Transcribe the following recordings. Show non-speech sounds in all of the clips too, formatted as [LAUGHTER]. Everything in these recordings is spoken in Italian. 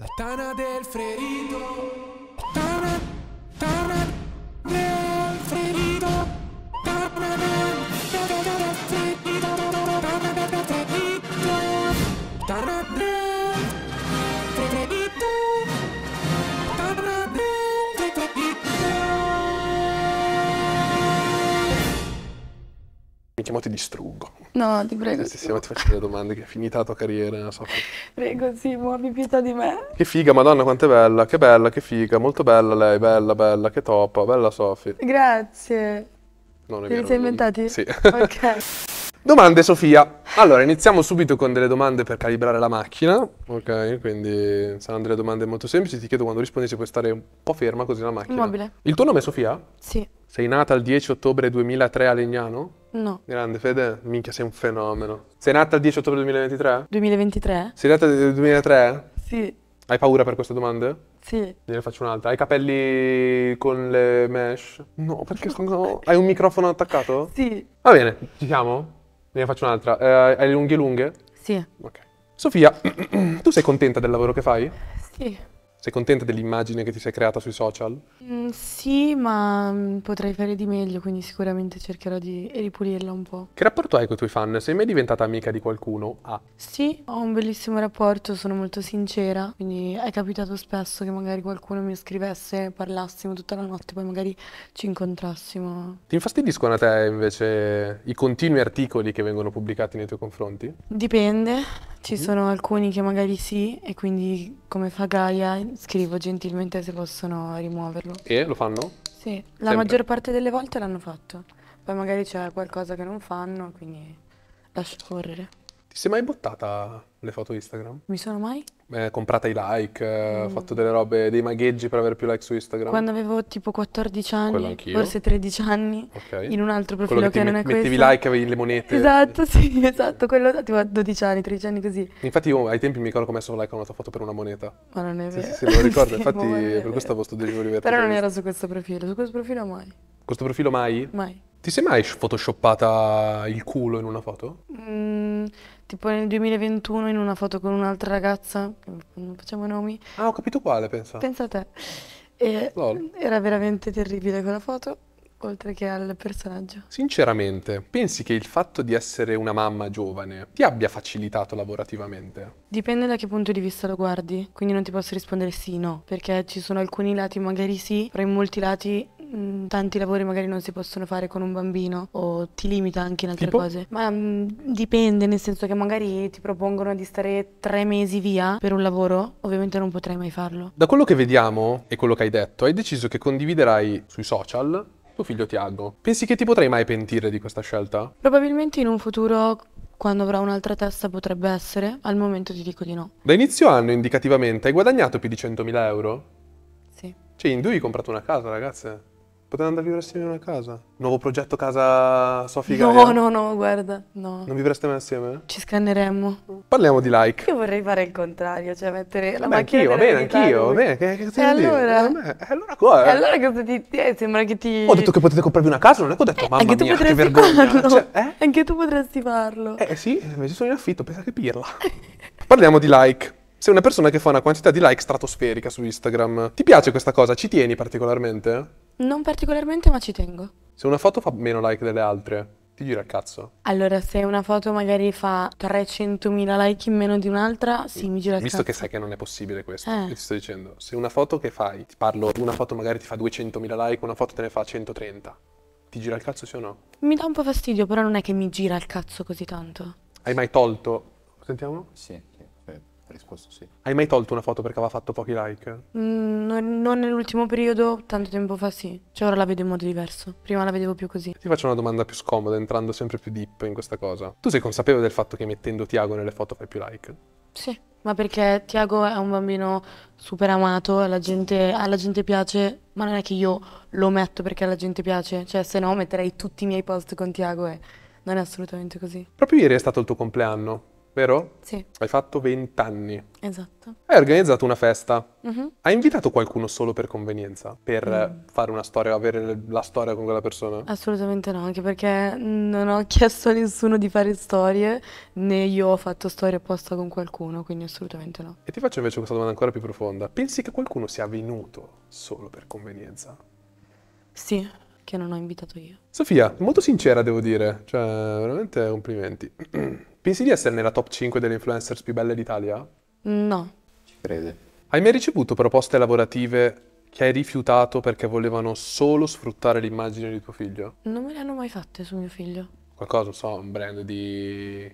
La tana del tana Minchia, mo ti distruggo. No, ti prego. Sì, sì, ma ti faccio delle domande che è finita la tua carriera, so. Prego, Simo, abbi pietà di me. Che figa, madonna quanto è bella, che bella, che figa, molto bella lei, bella, bella, che top, bella Sofì. Grazie. Non è Te li vero, sei non- inventati? Sì. Ok. [LAUGHS] Domande Sofia. Allora, iniziamo subito con delle domande per calibrare la macchina. Ok, quindi saranno delle domande molto semplici. Ti chiedo quando rispondi se puoi stare un po' ferma così la macchina. Immobile. Il tuo nome è Sofia? Sì. Sei nata il 10 ottobre 2003 a Legnano? No. Grande Fede, minchia sei un fenomeno. Sei nata il 10 ottobre 2023? 2023? Sei nata nel 2003? Sì. Hai paura per queste domande? Sì. Ne faccio un'altra. Hai capelli con le mesh? No, perché sono... Hai un microfono attaccato? Sì. Va bene, ci siamo? Ne faccio un'altra. Eh, hai le unghie lunghe? Sì. Ok. Sofia, [CLEARS THROAT] tu sei contenta del lavoro che fai? Sì. Sei contenta dell'immagine che ti sei creata sui social? Mm, sì, ma mm, potrei fare di meglio, quindi sicuramente cercherò di ripulirla un po'. Che rapporto hai con i tuoi fan? Sei mai diventata amica di qualcuno? Ah, Sì, ho un bellissimo rapporto, sono molto sincera, quindi è capitato spesso che magari qualcuno mi scrivesse, parlassimo tutta la notte, poi magari ci incontrassimo. ti infastidiscono a te invece i continui articoli che vengono pubblicati nei tuoi confronti? Dipende, ci Mhm. sono alcuni che magari sì, e quindi come fa Gaia scrivo gentilmente se possono rimuoverlo. E lo fanno? Sì, la Sempre. maggior parte delle volte l'hanno fatto, poi magari c'è qualcosa che non fanno, quindi lascio correre. Ti sei mai bottata le foto Instagram? Mi sono mai? Eh, comprata i like, eh, Mm. fatto delle robe, dei magheggi per avere più like su Instagram? Quando avevo tipo 14 Quello anni, forse 13 anni, Ok. in un altro Quello profilo che ti che non è questo. mettevi like avevi le monete. Esatto, sì, [LAUGHS] esatto, quello tipo a 12 anni, 13 anni così. Infatti io ai tempi mi ricordo che ho messo like a una tua foto per una moneta. Ma non è Sì, vero. sì, sì, me lo ricordo, [LAUGHS] Sì, infatti per questo avevo sto delirio di Però non era su questo profilo, su questo profilo mai, Questo profilo mai? mai. Ti sei mai photoshoppata il culo in una foto? Mm, tipo nel 2021 in una foto con un'altra ragazza, non facciamo nomi, Ah, ho capito quale, pensa. pensa a te. E Lol. era veramente terribile quella foto, oltre che al personaggio. Sinceramente, pensi che il fatto di essere una mamma giovane ti abbia facilitato lavorativamente? Dipende da che punto di vista lo guardi, quindi non ti posso rispondere sì, no, perché ci sono alcuni lati magari sì, però in molti lati mh, tanti lavori magari non si possono fare con un bambino o ti limita anche in altre Tipo? cose. Ma mh, dipende, nel senso che magari ti propongono di stare tre mesi via per un lavoro, ovviamente non potrai mai farlo. Da quello che vediamo e quello che hai detto, hai deciso che condividerai sui social tuo figlio Tiago. Pensi che ti potrai mai pentire di questa scelta? Probabilmente in un futuro, quando avrò un'altra testa, potrebbe essere, al momento ti dico di no. Da inizio anno, indicativamente, hai guadagnato più di 100.000 euro? Sì. Cioè, in due hai comprato una casa, ragazze. Potete andare a vivere assieme in una casa. Nuovo progetto casa Sofia No, no, no, guarda, no. Non vivreste mai assieme? Ci scanneremmo. Parliamo di like. Io vorrei fare il contrario, cioè mettere la Vabbè, macchina anch'io, va bene, anch'io, va bene. Che, che cosa E devo dire? allora? Eh, E allora cosa? E allora cosa ti eh, sembra che ti Ho detto che potete comprarvi una casa, non è che ho detto, mamma anche tu mia, che vergogna. Cioè, eh? Anche tu potresti farlo. Eh sì, invece sono in affitto, pensa che pirla. Parliamo di like. Sei una persona che fa una quantità di like stratosferica su Instagram. Ti piace questa cosa? Ci tieni particolarmente? Non particolarmente, ma ci tengo. Se una foto fa meno like delle altre, ti gira il cazzo. Allora, se una foto magari fa 300.000 like in meno di un'altra, sì, mi gira il Visto che cazzo. sai che non è possibile questo, Eh. ti sto dicendo, se una foto che fai, ti parlo, una foto magari ti fa 200.000 like, una foto te ne fa 130, ti gira il cazzo sì o no? Mi dà un po' fastidio, però non è che mi gira il cazzo così tanto. Hai mai tolto, sentiamo? Sì, risposto sì. Hai mai tolto una foto perché aveva fatto pochi like? Mm, non, non nell'ultimo periodo, tanto tempo fa sì. Cioè ora la vedo in modo diverso. Prima la vedevo più così. Ti faccio una domanda più scomoda, entrando sempre più deep in questa cosa. Tu sei consapevole del fatto che mettendo Tiago nelle foto fai più like? Sì, ma perché Tiago è un bambino super amato, alla gente, alla gente piace, ma non è che io lo metto perché alla gente piace, cioè se no metterei tutti i miei post con Tiago e non è assolutamente così. Proprio ieri è stato il tuo compleanno. Vero? Sì, Hai fatto 20 anni. esatto. Hai organizzato una festa. Mhm. Hai invitato qualcuno solo per convenienza? Per Mm. fare una storia, avere la storia con quella persona? Assolutamente no, anche perché non ho chiesto a nessuno di fare storie, né io ho fatto storie apposta con qualcuno, quindi assolutamente no. E ti faccio invece questa domanda ancora più profonda. Pensi che qualcuno sia venuto solo per convenienza? Sì, che non ho invitato io. Sofia, molto sincera devo dire, cioè veramente complimenti. [CLEARS THROAT] Pensi di essere nella top 5 delle influencers più belle d'Italia? No, Ci crede. Hai mai ricevuto proposte lavorative che hai rifiutato perché volevano solo sfruttare l'immagine di tuo figlio? non me le hanno mai fatte su mio figlio. Qualcosa, non so, un brand di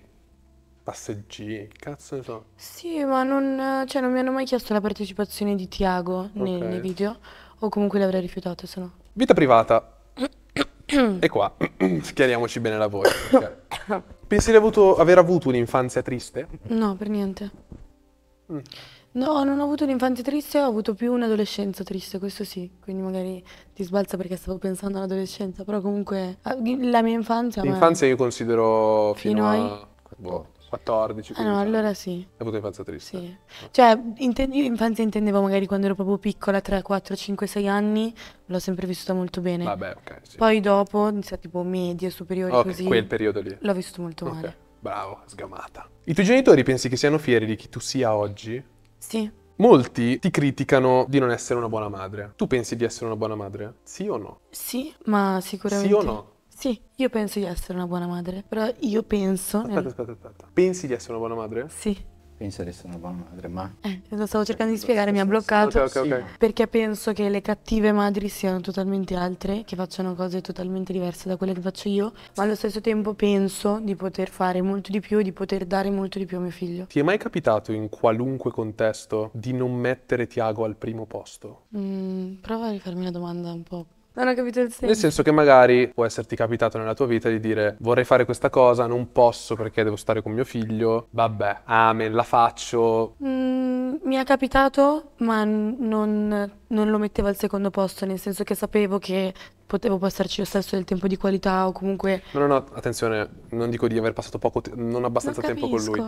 passeggini, che cazzo ne so. Sì, ma non, cioè, non mi hanno mai chiesto la partecipazione di Tiago nei, Ok. nei video, o comunque le avrei rifiutate, se no. Vita privata. [COUGHS] e qua, [COUGHS] chiariamoci bene la voce. perché- [COUGHS] Pensi di avuto- aver avuto un'infanzia triste? No, per niente. Mm. No, non ho avuto un'infanzia triste, ho avuto più un'adolescenza triste, questo sì. Quindi magari ti sbalza perché stavo pensando all'adolescenza, però comunque ah, la mia infanzia... ma- L'infanzia io considero fino, Fino ai- a boh, 14, Ah 15 no, allora sì, Hai avuto infanzia triste? sì. Cioè, inten- io infanzia intendevo magari quando ero proprio piccola, 3, 4, 5, 6 anni, l'ho sempre vissuta molto bene. Vabbè, ok, sì. Poi dopo, cioè, tipo medie, superiori, Ok, così, quel periodo lì. l'ho vissuto molto Ok, male. bravo, sgamata. I tuoi genitori pensi che siano fieri di chi tu sia oggi? Sì, Molti ti criticano di non essere una buona madre. Tu pensi di essere una buona madre? Sì o no? sì, ma sicuramente... Sì o no? Sì, io penso di essere una buona madre, però io penso... Aspetta, nel- aspetta, aspetta. Pensi di essere una buona madre? Sì, Pensa di essere una buona madre, ma... eh, lo stavo cercando di spiegare, mi ha bloccato. Ok, ok, ok. Perché penso che le cattive madri siano totalmente altre, che facciano cose totalmente diverse da quelle che faccio io, ma allo stesso tempo penso di poter fare molto di più e di poter dare molto di più a mio figlio. Ti è mai capitato in qualunque contesto di non mettere Tiago al primo posto? Mm, prova a rifarmi la domanda un po'. Non ho capito il Nel senso. senso che magari può esserti capitato nella tua vita di dire vorrei fare questa cosa, non posso perché devo stare con mio figlio, vabbè, amen, la faccio. Mm, mi è capitato, ma non, non lo mettevo al secondo posto, nel senso che sapevo che potevo passarci lo stesso del tempo di qualità o comunque... No, no, no, attenzione, non dico di aver passato poco, te- non abbastanza Non tempo con lui.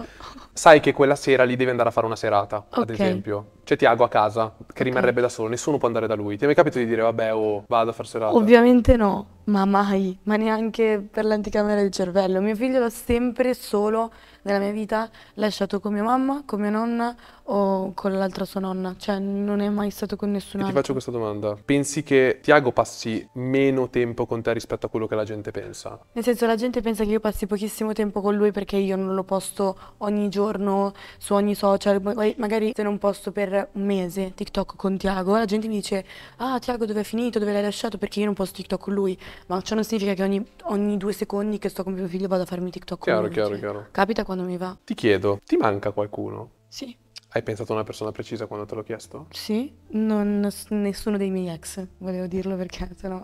Sai che quella sera lì devi andare a fare una serata, ad Ok. esempio. C'è Tiago a casa che rimarrebbe da solo, nessuno può andare da lui. Ti è mai capitato di dire vabbè, oh, vado a fare serata? Ovviamente no, ma mai, ma neanche per l'anticamera del cervello. Mio figlio l'ho sempre solo nella mia vita lasciato con mia mamma, con mia nonna o con l'altra sua nonna, cioè non è mai stato con nessun E ti faccio questa domanda. Pensi che Tiago passi meno tempo con te rispetto a quello che la gente pensa? Nel senso, la gente pensa che io passi pochissimo tempo con lui perché io non lo posto ogni giorno su ogni social. Magari se non posto per un mese TikTok con Tiago, la gente mi dice: Ah, Tiago, dove è finito? Dove l'hai lasciato? Perché io non posto TikTok con lui. Ma ciò non significa che ogni, ogni due secondi che sto con mio figlio vado a farmi TikTok con Chiaro, chiaro, cioè, chiaro. Capita quando mi va. Ti chiedo, ti manca qualcuno? Sì. Hai pensato a una persona precisa quando te l'ho chiesto? Sì, non, nessuno dei miei ex, volevo dirlo perché [LAUGHS] sennò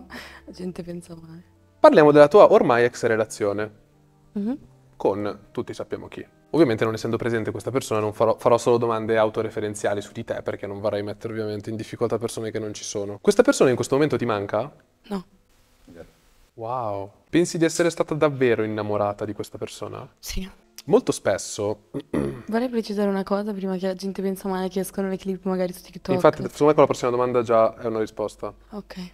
la gente pensa male. Parliamo della tua ormai ex relazione Mhm. con tutti sappiamo chi. Ovviamente non essendo presente questa persona non farò, farò solo domande autoreferenziali su di te perché non vorrei mettere ovviamente in difficoltà persone che non ci sono. Questa persona in questo momento ti manca? No, Wow. Pensi di essere stata davvero innamorata di questa persona? sì. Molto spesso, [CLEARS THROAT] Vorrei precisare una cosa prima che la gente pensa male che escono le clip magari su TikTok. infatti secondo me con la prossima domanda già è una risposta. Ok,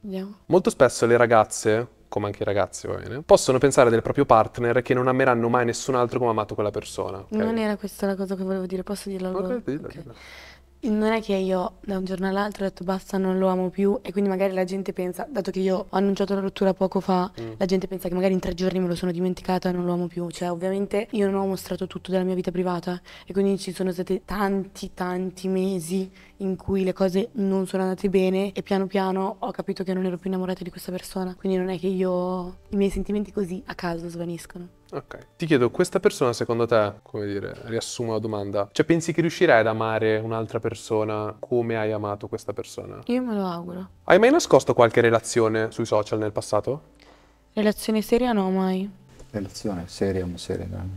vediamo. Molto spesso le ragazze, come anche i ragazzi va bene, possono pensare del proprio partner che non ameranno mai nessun altro come ha amato quella persona. ok? Non era questa la cosa che volevo dire, posso dirla Ok, allora? Ok. dilla. Non è che io da un giorno all'altro ho detto basta, non lo amo più e quindi magari la gente pensa, dato che io ho annunciato la rottura poco fa, Mm. la gente pensa che magari in tre giorni me lo sono dimenticata e non lo amo più. Cioè ovviamente io non ho mostrato tutto della mia vita privata e quindi ci sono stati tanti tanti mesi in cui le cose non sono andate bene e piano piano ho capito che non ero più innamorata di questa persona. Quindi non è che io i miei sentimenti così a caso svaniscono. Ok. Ti chiedo, questa persona secondo te, come dire, riassumo la domanda, cioè pensi che riuscirai ad amare un'altra persona come hai amato questa persona? Io me lo auguro. Hai mai nascosto qualche relazione sui social nel passato? Relazione seria no mai. Relazione seria, una seria, dai.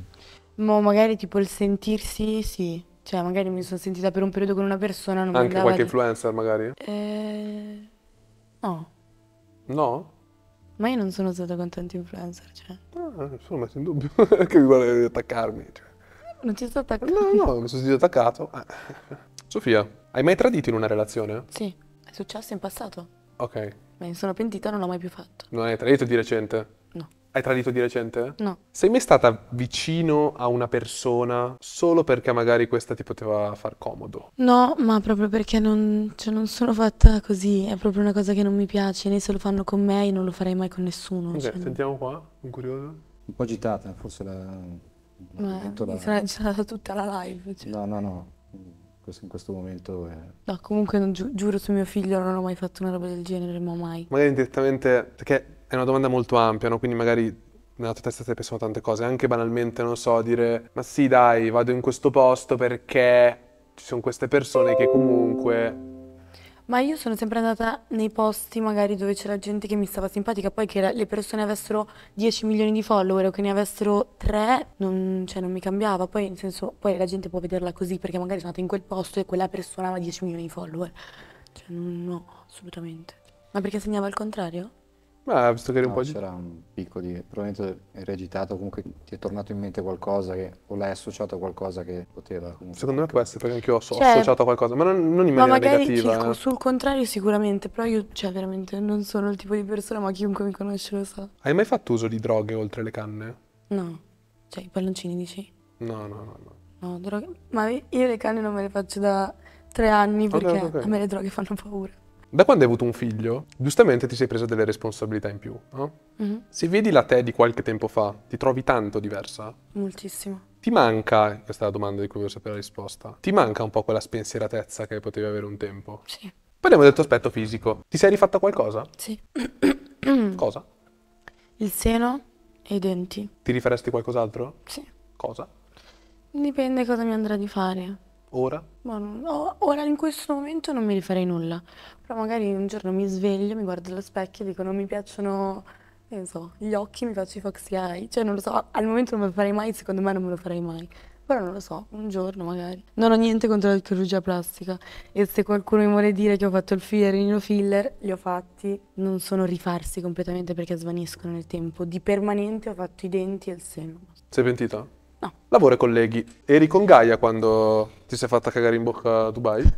Ma magari tipo il sentirsi, sì. Cioè, magari mi sono sentita per un periodo con una persona, non mi Anche andava qualche di- influencer magari? Eh... No, No? ma io non sono stata con tanti influencer, cioè. Ah, sono messo in dubbio. [LAUGHS] che mi vuole attaccarmi. cioè. Non ti sto attaccando. No, no, mi sono sentito attaccato. Eh. Sofia, hai mai tradito in una relazione? Sì, è successo in passato. Ok. Ma mi sono pentita, non l'ho mai più fatto. Non hai tradito di recente? No. Hai tradito di recente? No. Sei mai stata vicino a una persona solo perché magari questa ti poteva far comodo? No, ma proprio perché non, cioè, non sono fatta così, è proprio una cosa che non mi piace, né se lo fanno con me, io non lo farei mai con nessuno. Ok, cioè, sentiamo qua, un curioso. Un po' agitata, forse la... ma la- mi sarà girata tutta la live. cioè. No, no, no. Questo- in questo momento è... No, comunque non giu- giuro su mio figlio non ho mai fatto una roba del genere, ma mai. Magari direttamente, perché è una domanda molto ampia, no? Quindi magari nella tua testa stai pensando tante cose, anche banalmente, non so, dire, ma sì dai, vado in questo posto perché ci sono queste persone che comunque... Ma io sono sempre andata nei posti magari dove c'era gente che mi stava simpatica, poi che le persone avessero 10 milioni di follower o che ne avessero 3, non, cioè, non mi cambiava. Poi, nel senso, poi la gente può vederla così perché magari sono andata in quel posto e quella persona aveva 10 milioni di follower. Cioè, no, assolutamente. Ma perché segnava il contrario? Ma visto che eri un No, po' di... c'era un picco di... probabilmente eri agitato, comunque ti è tornato in mente qualcosa che... o l'hai associato a qualcosa che poteva comunque... Secondo me può essere perché anche io ho so- Cioè- associato a qualcosa, ma non, non in Ma maniera magari negativa. chi- eh. sul contrario sicuramente, però io, cioè, veramente non sono il tipo di persona, ma chiunque mi conosce lo sa. Hai mai fatto uso di droghe oltre le canne? No, cioè i palloncini dici? No, no, no, no. No, droghe. Ma io le canne non me le faccio da tre anni perché ok, ok. a me le droghe fanno paura. Da quando hai avuto un figlio, giustamente ti sei presa delle responsabilità in più, no? Mhm, Se vedi la te di qualche tempo fa, ti trovi tanto diversa? Moltissimo. Ti manca, questa è la domanda di cui voglio sapere la risposta, ti manca un po' quella spensieratezza che potevi avere un tempo? Sì, Parliamo del tuo aspetto fisico. Ti sei rifatta qualcosa? sì. [CLEARS THROAT] Cosa? Il seno e i denti. Ti rifaresti qualcos'altro? Sì. Cosa? Dipende cosa mi andrà di fare. Ora? Ma non- no, ora in questo momento non mi rifarei nulla. Però magari un giorno mi sveglio, mi guardo allo specchio e dico non mi piacciono, ne so, gli occhi, mi faccio i foxy eye. Cioè non lo so, al momento non me lo farei mai, secondo me non me lo farei mai. Però non lo so, un giorno magari. Non ho niente contro la chirurgia plastica. E se qualcuno mi vuole dire che ho fatto il filler, il mio filler, li ho fatti. Non sono rifarsi completamente perché svaniscono nel tempo. Di permanente ho fatto i denti e il seno. Sei pentita? No. Lavoro e colleghi. Eri con Gaia quando ti sei fatta cagare in bocca a Dubai? [LAUGHS]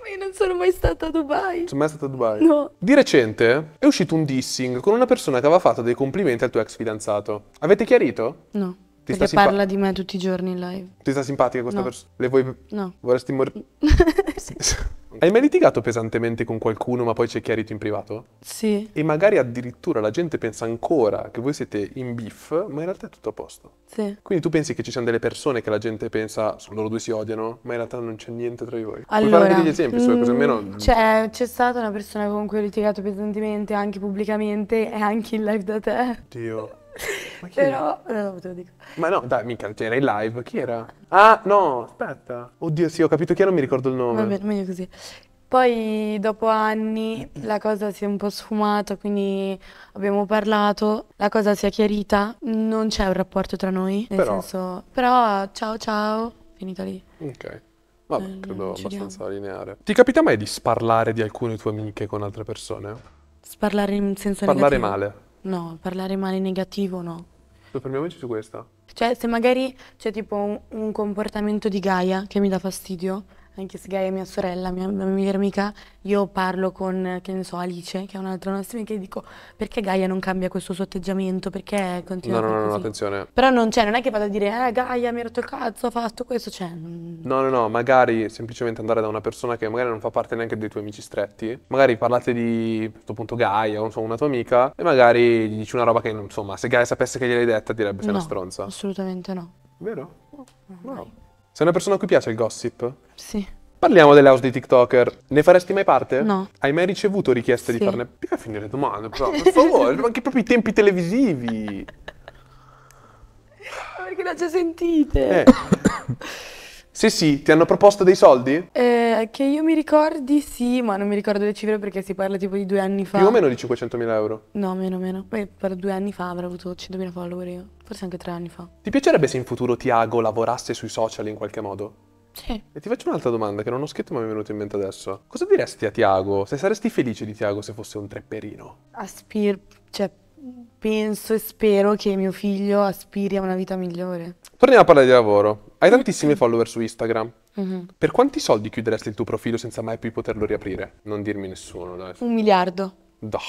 Ma io non sono mai stata a Dubai. Sei mai stata a Dubai? No. Di recente è uscito un dissing con una persona che aveva fatto dei complimenti al tuo ex fidanzato. Avete chiarito? No. Ti perché simpa- parla di me tutti i giorni in live. Ti sta simpatica questa No. persona? Le vuoi... No. Vorresti morire? [LAUGHS] [LAUGHS] Hai mai litigato pesantemente con qualcuno ma poi ci hai chiarito in privato? Sì, E magari addirittura la gente pensa ancora che voi siete in beef, ma in realtà è tutto a posto. sì. Quindi tu pensi che ci siano delle persone che la gente pensa "Sono loro due si odiano, ma in realtà non c'è niente tra di voi. Puoi fare Allora, degli esempi, su almeno... mm, c'è, c'è stata una persona con cui ho litigato pesantemente, anche pubblicamente e anche in live da te. Dio. Ma chi era? Però, no, te lo dico. Ma no, dai, mica, cioè, era in live, chi era? Ah, no, aspetta. Oddio, sì, ho capito chi era, non mi ricordo il nome. Va bene, meglio così. Poi, dopo anni, [CLEARS THROAT] la cosa si è un po' sfumata, quindi abbiamo parlato, la cosa si è chiarita, non c'è un rapporto tra noi, nel Però- senso, però ciao ciao, finita lì. Ok. Vabbè, Eh, credo ci abbastanza lineare. Ti capita mai di sparlare di alcune tue amiche con altre persone? Parlare in senso Parlare negativo? male. No, parlare male negativo no. Soffermiamoci su questa. Cioè, se magari c'è tipo un, un comportamento di Gaia che mi dà fastidio, anche se Gaia è mia sorella, mia, mia migliore amica, io parlo con, che ne so, Alice, che è un'altra nostra amica, e dico perché Gaia non cambia questo suo atteggiamento, perché continua No, a no, no, no, attenzione. Però non c'è, non è che vado a dire, eh, Gaia mi ha rotto il cazzo, ha fatto questo, cioè... No, no, no, magari semplicemente andare da una persona che magari non fa parte neanche dei tuoi amici stretti. Magari parlate di, a questo punto, Gaia o insomma una tua amica e magari gli dici una roba che, insomma, se Gaia sapesse che gliel'hai detta direbbe sei una No, stronza. assolutamente no. Vero? Mai. Wow. Sei una persona a cui piace il gossip? Sì. Parliamo delle house dei TikToker. Ne faresti mai parte? No. Hai mai ricevuto richieste di Sì. farne? Perché finire le domande? Però, per favore, [LAUGHS] anche proprio i tempi televisivi. Perché l'ho già sentite? Eh. [LAUGHS] Se sì, ti hanno proposto dei soldi? Eh, che io mi ricordi, sì, ma non mi ricordo le cifre perché si parla tipo di due anni fa. Più o meno di 500.000 euro. No, meno, meno. Beh, per due anni fa avrò avuto 100.000 follower io. Forse anche tre anni fa. Ti piacerebbe se in futuro Tiago lavorasse sui social in qualche modo? Sì. E ti faccio un'altra domanda che non ho scritto ma mi è venuta in mente adesso. Cosa diresti a Tiago? Se saresti felice di Tiago se fosse un trepperino? Aspir... Cioè, penso e spero che mio figlio aspiri a una vita migliore. Torniamo a parlare di lavoro. Hai tantissimi follower su Instagram. Mhm. Per quanti soldi chiuderesti il tuo profilo senza mai più poterlo riaprire? Non dirmi nessuno, dai. Un miliardo. Dai.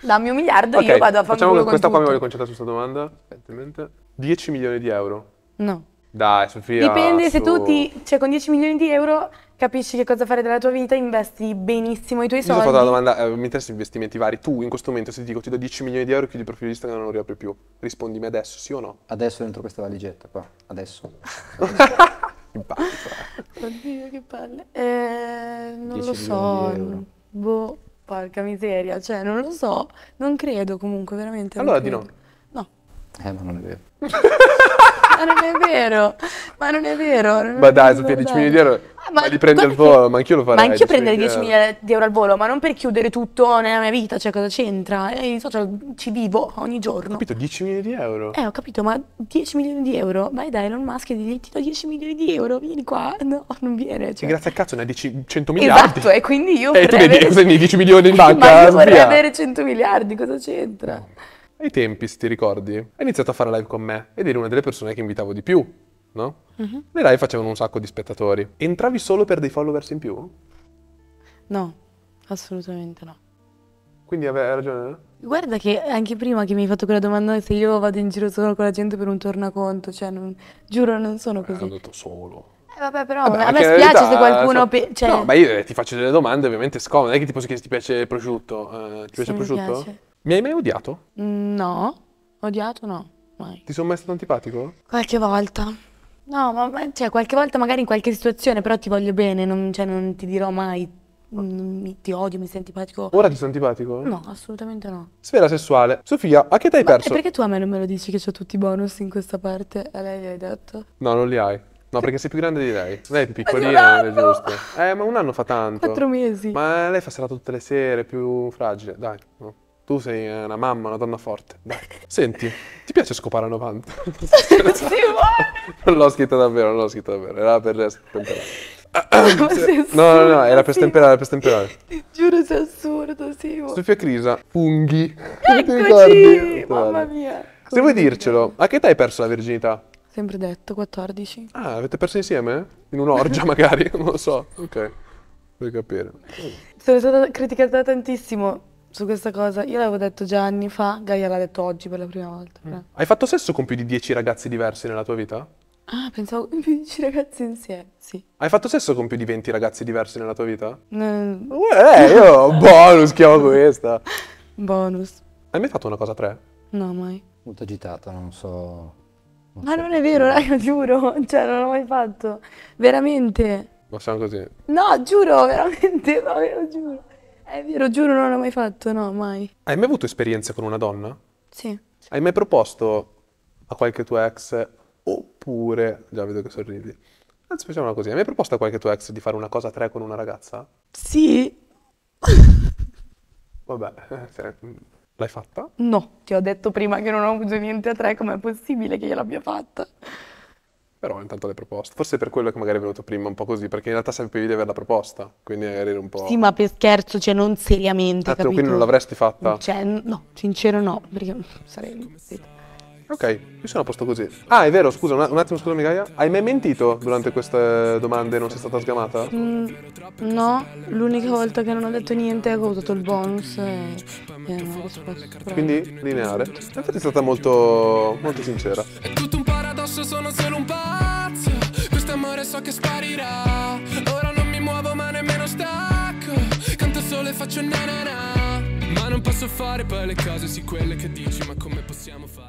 Dammi un miliardo Ok, io vado a facciamo fanculo con questa qua mi voglio concentrare su questa domanda. Aspetta, in mente. 10 milioni di euro. No. Dai, Sofia. Dipende se su. tu ti, cioè con 10 milioni di euro capisci che cosa fare della tua vita, investi benissimo i tuoi Mi sono soldi. fatto la domanda, eh, mi interessano investimenti vari. Tu in questo momento se ti dico ti do 10 milioni di euro e chiudi il profilo di Instagram non lo riapri più. Rispondimi adesso, sì o no? Adesso dentro questa valigetta qua, adesso. [LAUGHS] Eh. Oddio, che palle. Eh, non 10 lo so. Boh, porca miseria, cioè non lo so. Non credo comunque, veramente. Allora di no. No, Eh, ma non è vero. [LAUGHS] ma non è vero. Ma non è vero. non Ma dai, Sofia, 10 dai. milioni di euro, Ah, ma li prendi al volo, ma anch'io lo farei. Ma anch'io 10 prendere milioni 10 di euro. milioni di euro al volo, ma non per chiudere tutto nella mia vita, cioè cosa c'entra? Eh, I social ci vivo ogni giorno. Capito, 10 milioni di euro. Eh, ho capito, ma 10 milioni di euro? Vai dai, Elon Musk ti do 10 milioni di euro, vieni qua. No, non viene. Cioè. grazie al cazzo ne hai 10 100 miliardi. Esatto, e quindi io E tu vorrei ne avere... hai 10 milioni in [LAUGHS] Ma banca, io vorrei avere 100 miliardi, cosa c'entra? Ai tempi, se ti ricordi, hai iniziato a fare live con me ed eri una delle persone che invitavo di più, no? Mhm. Le live facevano un sacco di spettatori. Entravi solo per dei followers in più? No, assolutamente no. Quindi avevi ragione? Guarda che anche prima che mi hai fatto quella domanda se io vado in giro solo con la gente per un tornaconto, cioè non- giuro non sono Eh, così. Ho detto solo. Eh, vabbè, però Vabbè, a me spiace verità, se qualcuno... so- pe- cioè, No, ma io eh, ti faccio delle domande ovviamente scomode. Non è che ti posso chiedere se ti piace il prosciutto. Eh, ti piace il prosciutto? piace. Mi hai mai odiato? No, odiato no, mai. Ti sono mai stato antipatico? Qualche volta. No, ma cioè, qualche volta magari in qualche situazione, però ti voglio bene, non, cioè, non ti dirò mai mm, mi- ti odio, mi sei antipatico. Ora ti sono antipatico? No, assolutamente no. Sfera sessuale. Sofia, a che età hai Ma perso? e perché tu a me non me lo dici che ho tutti i bonus in questa parte? A lei gli hai detto? No, non li hai. No, perché sei più grande di lei. Lei è più piccolina, non è giusto. Eh, ma un anno fa tanto. Quattro mesi. Ma lei fa serata tutte le sere, più fragile. Dai, no. Tu sei una mamma, una donna forte. Dai. Senti, ti piace scopare a 90? Sì, vuole. non l'ho scritta davvero, non l'ho scritta davvero. Era per stemperare. [COUGHS] No, no, no, era per stemperare, per stemperare. Ti giuro sei assurdo, sì. Sofia Crisa, funghi. [LAUGHS] Ti Eccoci! Mamma mia. Se vuoi dircelo, a che età hai perso la virginità? Sempre detto, 14. Ah, avete perso insieme? In un'orgia magari? Non lo so. Ok, vuoi capire. Sono stata criticata tantissimo su questa cosa. Io l'avevo detto già anni fa, Gaia l'ha detto oggi per la prima volta. però. Hai fatto sesso con più di 10 ragazzi diversi nella tua vita? Ah, pensavo con 15 ragazzi insieme. Sì. Hai fatto sesso con più di 20 ragazzi diversi nella tua vita? Mm, Eh, io bonus chiamo questa. [LAUGHS] bonus. Hai mai fatto una cosa a tre? No, mai. Molto agitata, non so. non Ma so non è vero, raga, giuro. [LAUGHS] Cioè, non l'ho mai fatto. Veramente. Ma siamo così. No, giuro, veramente. [LAUGHS] No, lo giuro. È vero, giuro, non l'ho mai fatto. No, mai. Hai mai avuto esperienze con una donna? Sì. Hai mai proposto a qualche tua ex oppure... Già vedo che sorridi. Anzi, facciamola così. Hai mai proposto a qualche tua ex di fare una cosa a tre con una ragazza? Sì. [LAUGHS] Vabbè, se- [LAUGHS] l'hai fatta? No, ti ho detto prima che non ho avuto niente a tre, com'è possibile che io l'abbia fatta? Però intanto l'hai proposta. Forse è per quello che magari è venuto prima un po' così, perché in realtà sapevi di averla proposta, quindi eri un po'... Sì, ma per scherzo, cioè non seriamente, Esatto, capito? quindi non l'avresti fatta? Cioè, no, sincero no, perché sarei... Ok, io sono a posto così. Ah, è vero, scusa, un, un attimo, scusami Gaia. Hai mai mentito durante queste domande non sei stata sgamata? Mm, no, l'unica volta che non ho detto niente è che ho usato il bonus e, e non ho risposto. Quindi lineare. Infatti è stata molto, molto sincera. Paradosso, sono solo un pazzo. Questo amore so che sparirà. Ora non mi muovo ma nemmeno stacco. Canto solo e faccio na na na. Ma non posso fare poi le cose, sì quelle che dici, ma come possiamo fare.